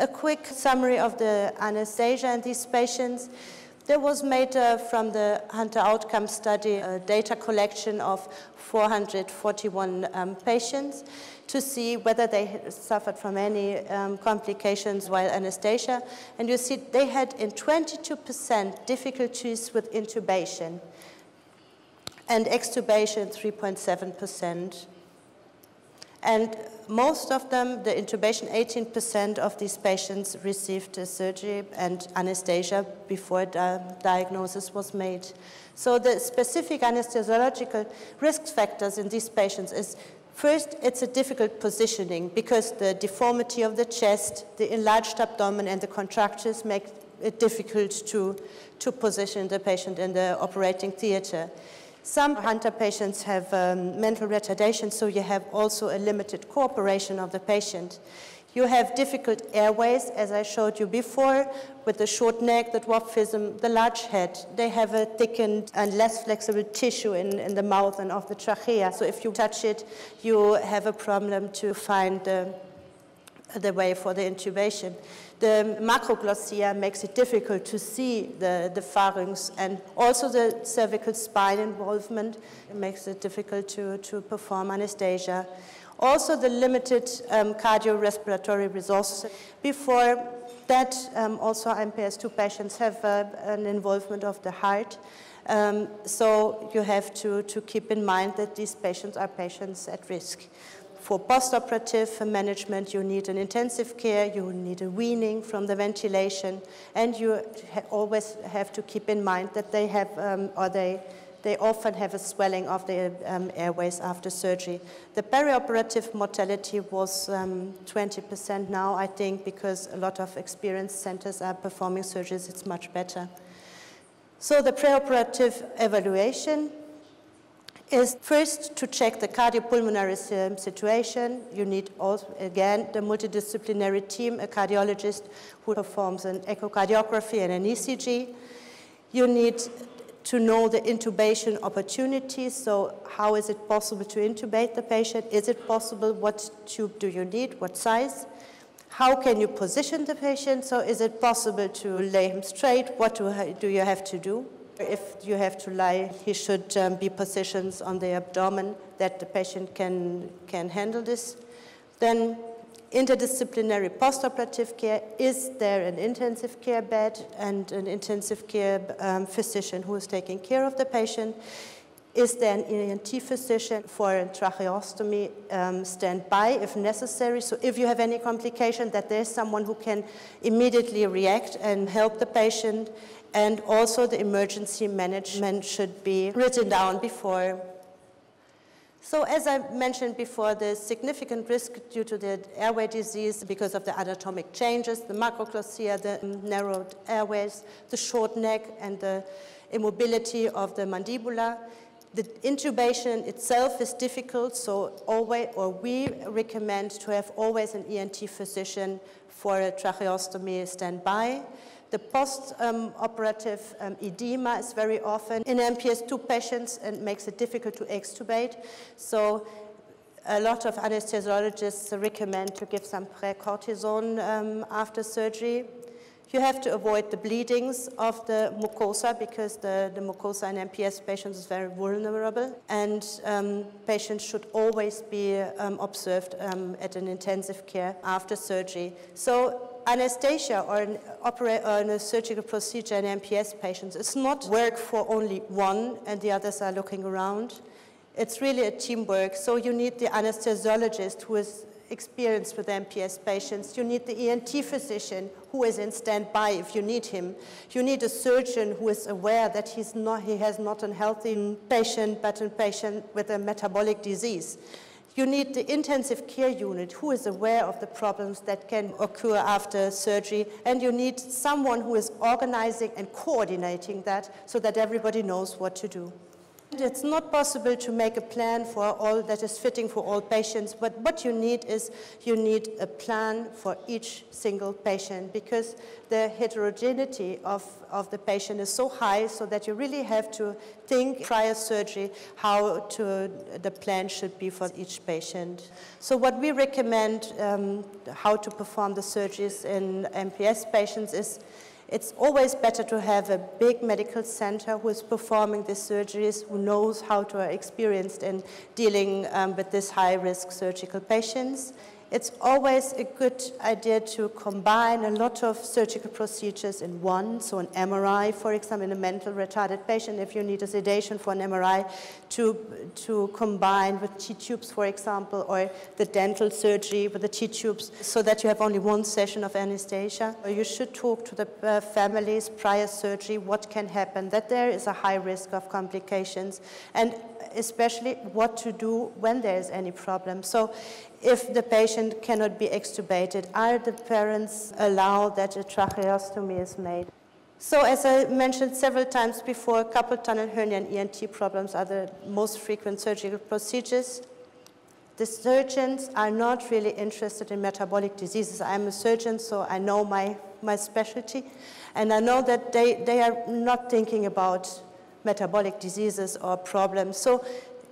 A quick summary of the anesthesia in these patients. There was made uh, from the Hunter outcome study a data collection of 441 um, patients to see whether they suffered from any um, complications while anesthesia. And you see they had in 22% difficulties with intubation and extubation 3.7%. And most of them, the intubation, 18% of these patients received surgery and anesthesia before the diagnosis was made. So the specific anesthesiological risk factors in these patients is First, it's a difficult positioning because the deformity of the chest, the enlarged abdomen, and the contractures make it difficult to, to position the patient in the operating theater. Some Hunter patients have um, mental retardation, so you have also a limited cooperation of the patient. You have difficult airways, as I showed you before, with the short neck, the dwarfism, the large head. They have a thickened and less flexible tissue in, in the mouth and of the trachea. So if you touch it, you have a problem to find the, the way for the intubation. The macroglossia makes it difficult to see the, the pharynx and also the cervical spine involvement makes it difficult to, to perform anesthesia. Also the limited um, cardiorespiratory resources. Before that, um, also MPS 2 patients have uh, an involvement of the heart. Um, so you have to, to keep in mind that these patients are patients at risk. For postoperative management, you need an intensive care, you need a weaning from the ventilation, and you ha always have to keep in mind that they have, um, or they, they often have a swelling of the um, airways after surgery. The perioperative mortality was 20% um, now, I think, because a lot of experienced centers are performing surgeries, it's much better. So the preoperative evaluation, is first to check the cardiopulmonary situation. You need also, again, the multidisciplinary team, a cardiologist who performs an echocardiography and an ECG. You need to know the intubation opportunities. So how is it possible to intubate the patient? Is it possible? What tube do you need? What size? How can you position the patient? So is it possible to lay him straight? What do, do you have to do? If you have to lie, he should um, be positioned on the abdomen that the patient can, can handle this. Then interdisciplinary postoperative care, is there an intensive care bed and an intensive care um, physician who is taking care of the patient? Is there an ENT physician for a tracheostomy um, standby if necessary? So if you have any complication, that there's someone who can immediately react and help the patient and also the emergency management should be written down before. So as I mentioned before, there's significant risk due to the airway disease because of the anatomic changes, the macroglossia, the narrowed airways, the short neck, and the immobility of the mandibula. The intubation itself is difficult, so always, or we recommend to have always an ENT physician for a tracheostomy standby. The post-operative um, um, edema is very often in MPS 2 patients and makes it difficult to extubate. So a lot of anesthesiologists recommend to give some precortisone um, after surgery. You have to avoid the bleedings of the mucosa because the, the mucosa in MPS patients is very vulnerable and um, patients should always be um, observed um, at an intensive care after surgery. So anesthesia or an, or a surgical procedure in MPS patients, is not work for only one and the others are looking around. It's really a teamwork. So you need the anesthesiologist who is experienced with MPS patients. You need the ENT physician who is in standby if you need him. You need a surgeon who is aware that he's not, he has not a healthy patient, but a patient with a metabolic disease. You need the intensive care unit who is aware of the problems that can occur after surgery, and you need someone who is organizing and coordinating that so that everybody knows what to do. It's not possible to make a plan for all that is fitting for all patients, but what you need is you need a plan for each single patient because the heterogeneity of, of the patient is so high so that you really have to think prior surgery how to, the plan should be for each patient. So what we recommend um, how to perform the surgeries in MPS patients is it's always better to have a big medical center who is performing these surgeries, who knows how to are experienced in dealing um, with these high-risk surgical patients. It's always a good idea to combine a lot of surgical procedures in one, so an MRI, for example, in a mental retarded patient, if you need a sedation for an MRI, to, to combine with T-tubes, for example, or the dental surgery with the T-tubes, so that you have only one session of anesthesia. You should talk to the uh, families prior surgery, what can happen, that there is a high risk of complications, and especially what to do when there is any problem. So if the patient cannot be extubated, are the parents allowed that a tracheostomy is made? So as I mentioned several times before, carpal tunnel hernia and ENT problems are the most frequent surgical procedures. The surgeons are not really interested in metabolic diseases. I'm a surgeon, so I know my, my specialty. And I know that they, they are not thinking about metabolic diseases or problems. So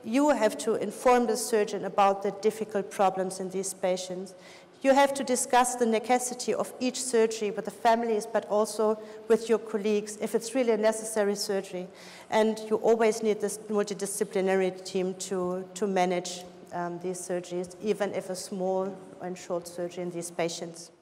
you have to inform the surgeon about the difficult problems in these patients. You have to discuss the necessity of each surgery with the families, but also with your colleagues if it's really a necessary surgery. And you always need this multidisciplinary team to, to manage um, these surgeries, even if a small and short surgery in these patients.